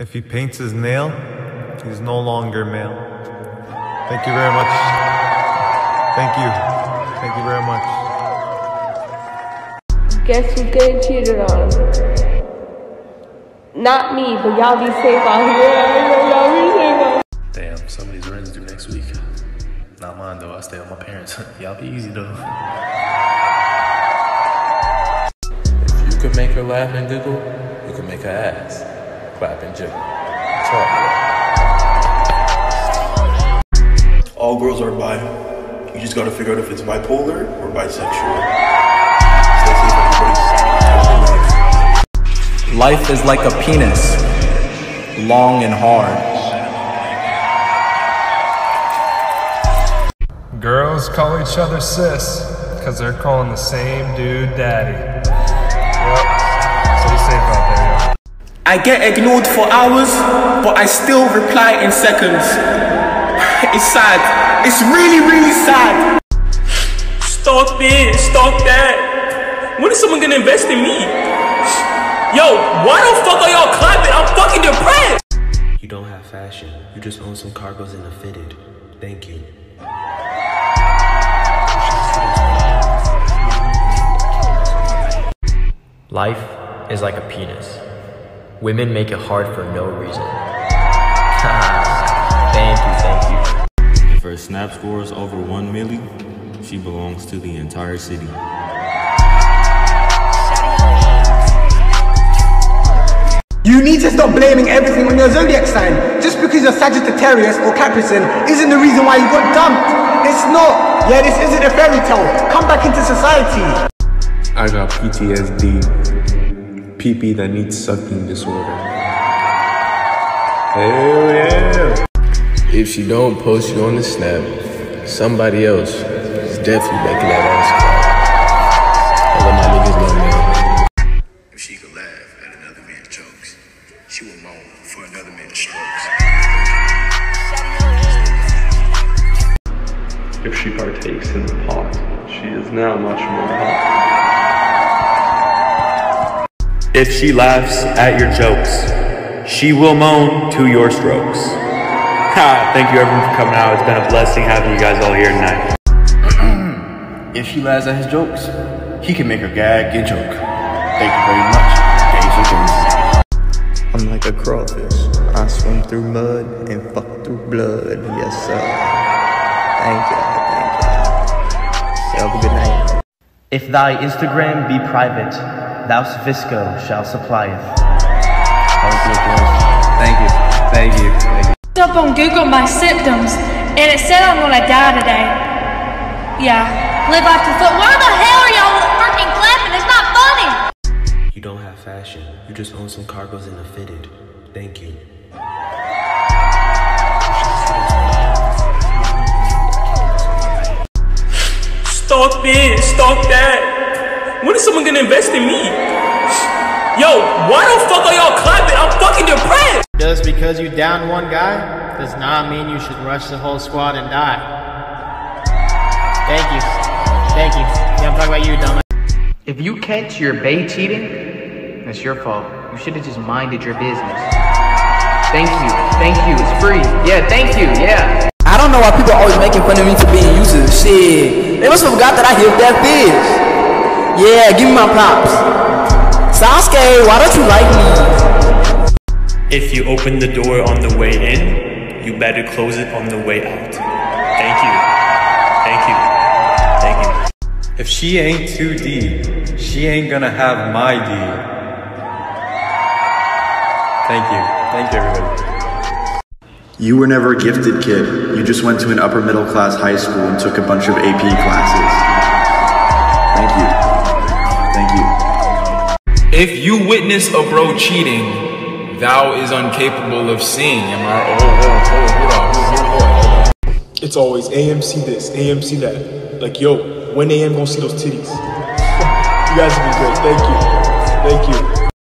If he paints his nail, he's no longer male. Thank you very much. Thank you. Thank you very much. Guess who's getting cheated on? Not me, but y'all be safe out here. Y'all be safe out Damn, somebody's rent's due next week. Not mine though, I stay with my parents. Y'all be easy though. If you could make her laugh and giggle, you can make her ass clap and jiggle. All girls are bi. You just gotta figure out if it's bipolar or bisexual. Stay safe, everybody. Life is like a penis, long and hard. Girls call each other sis because they're calling the same dude daddy. Yep. I get ignored for hours, but I still reply in seconds. It's sad. It's really, really sad. Stop this, stop that. When is someone gonna invest in me? Yo, why the fuck are y'all clapping? I'm fucking depressed. You don't have fashion. You just own some cargos in a fitted. Thank you. Life is like a penis. Women make it hard for no reason. thank you, thank you. If her snap score is over 1 milli, she belongs to the entire city. You need to stop blaming everything on your zodiac sign. Just because you're Sagittarius or Capricorn isn't the reason why you got dumped. It's not. Yeah, this isn't a fairy tale. Come back into society. I got PTSD. PP that needs sucking disorder. Hell yeah. If she don't post you on the snap, somebody else is definitely making that ass cry. I let my niggas know, man. If she could laugh at another man's jokes, she would moan for another man's strokes. If she partakes in the pot, she is now much more hot. If she laughs at your jokes, she will moan to your strokes. Ha! Thank you everyone for coming out. It's been a blessing having you guys all here tonight. If she laughs at his jokes, he can make her gag and joke. Thank you very much. Gays and gays. I'm like a crawfish. I swim through mud and fuck through blood. Yes, sir. Thank you. Thank you. Have a good night. If thy Instagram be private, thou VSCO shall supplieth. Thank you. Thank you. Thank you. up on Google my symptoms, and it said I'm gonna die today. Yeah, live off the foot. Why the hell are y'all freaking clapping? It's not funny. You don't have fashion. You just own some cargos and a fitted. Thank you. Stop it, stop that. When is someone gonna invest in me? Yo, why the fuck are y'all clapping? I'm fucking depressed. Just because you down one guy does not mean you should rush the whole squad and die. Thank you. Thank you. Yeah, I'm talking about you, dumbass. If you catch your bae cheating, that's your fault. You should have just minded your business. Thank you. Thank you. It's free. Yeah, thank you. Yeah. I don't know why people are always making fun of me for being useless. Shit. They must have forgot that I hit that fish. Yeah, give me my props. Sasuke, why don't you like me? If you open the door on the way in, you better close it on the way out. Thank you. Thank you. Thank you. If she ain't 2D, she ain't gonna have my D. Thank you. Thank you, everybody. You were never a gifted kid. You just went to an upper middle class high school and took a bunch of AP classes. If you witness a bro cheating, thou is incapable of seeing. Am I? Oh, oh, oh. It's always AMC this, AMC that. Like, yo, when AM gonna see those titties? you guys have been great. Thank you. Thank you.